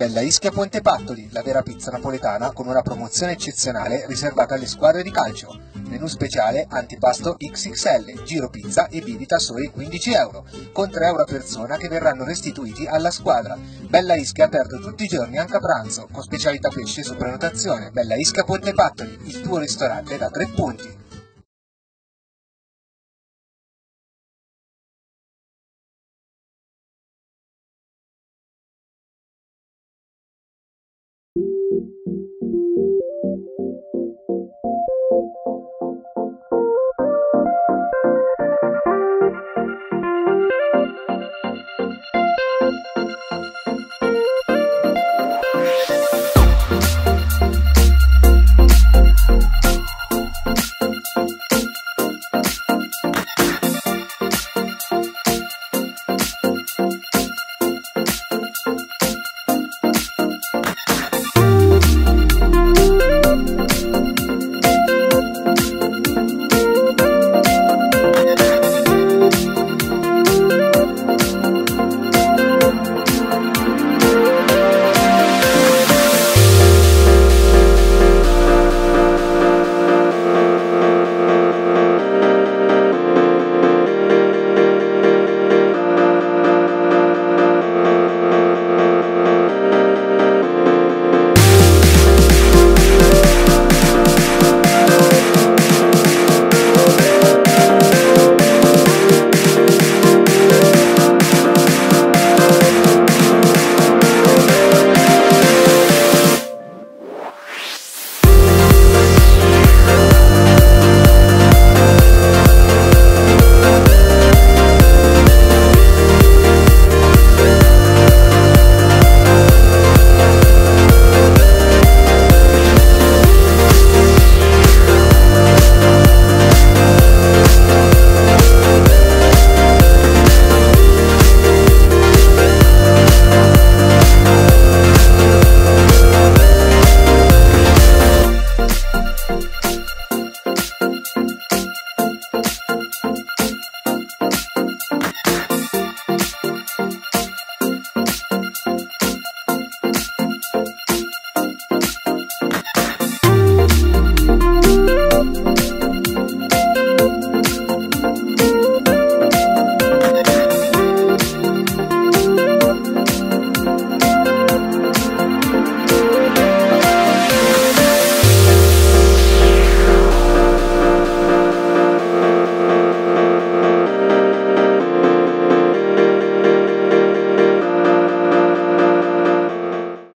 Bella Ischia Ponte Pattoli, la vera pizza napoletana con una promozione eccezionale riservata alle squadre di calcio. Menù speciale antipasto XXL, giro pizza e bibita soli 15 euro, con 3 euro a persona che verranno restituiti alla squadra. Bella Ischia aperto tutti i giorni anche a pranzo, con specialità pesce su prenotazione. Bella Ischia Ponte Pattoli, il tuo ristorante da 3 punti.